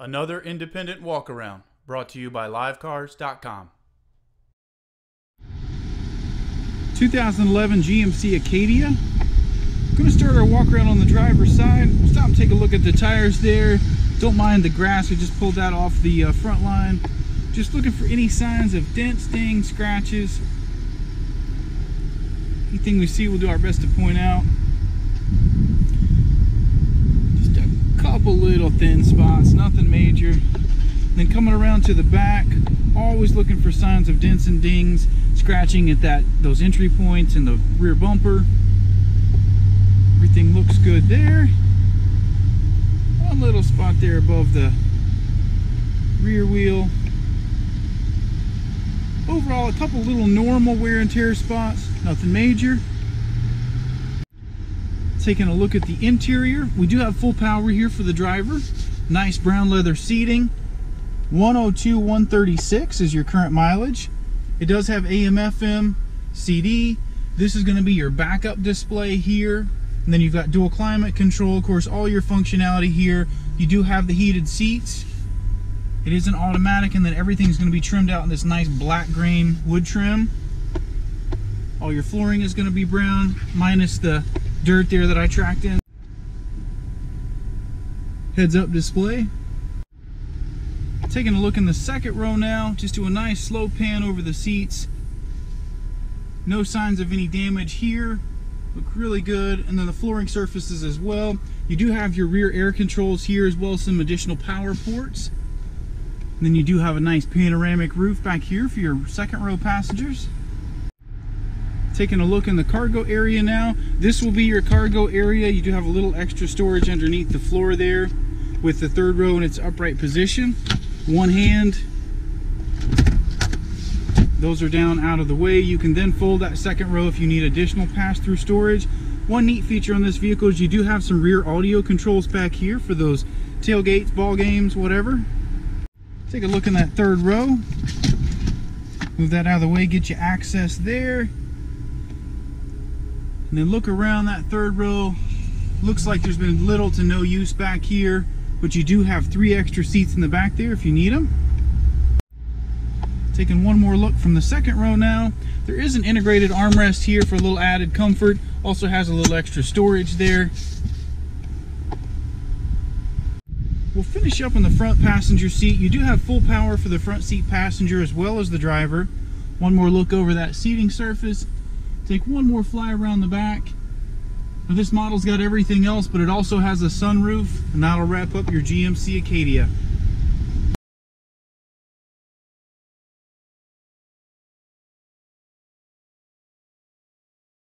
Another independent walk around brought to you by livecars.com. 2011 GMC Acadia. I'm going to start our walk around on the driver's side. We'll stop and take a look at the tires there. Don't mind the grass, we just pulled that off the uh, front line. Just looking for any signs of dents, stings, scratches. Anything we see, we'll do our best to point out. Just a couple little thin spots, nothing major. Then coming around to the back, always looking for signs of dents and dings, scratching at that those entry points in the rear bumper. Everything looks good there. One little spot there above the rear wheel. Overall, a couple little normal wear and tear spots, nothing major. Taking a look at the interior, we do have full power here for the driver. Nice brown leather seating. 102 136 is your current mileage. It does have AM FM CD. This is going to be your backup display here. And then you've got dual climate control, of course, all your functionality here. You do have the heated seats. It is an automatic and then everything's going to be trimmed out in this nice black grain wood trim. All your flooring is going to be brown, minus the dirt there that I tracked in. Heads up display. Taking a look in the second row now, just do a nice slow pan over the seats. No signs of any damage here. Look really good. And then the flooring surfaces as well. You do have your rear air controls here as well as some additional power ports. And then you do have a nice panoramic roof back here for your second row passengers. Taking a look in the cargo area now. This will be your cargo area. You do have a little extra storage underneath the floor there with the third row in its upright position. One hand those are down out of the way. You can then fold that second row if you need additional pass-through storage. One neat feature on this vehicle is you do have some rear audio controls back here for those tailgates ball games whatever. Take a look in that third row. Move that out of the way get you access there and then look around that third row looks like there's been little to no use back here but you do have three extra seats in the back there if you need them. Taking one more look from the second row now. There is an integrated armrest here for a little added comfort. Also has a little extra storage there. We'll finish up on the front passenger seat. You do have full power for the front seat passenger as well as the driver. One more look over that seating surface. Take one more fly around the back. This model's got everything else, but it also has a sunroof, and that'll wrap up your GMC Acadia.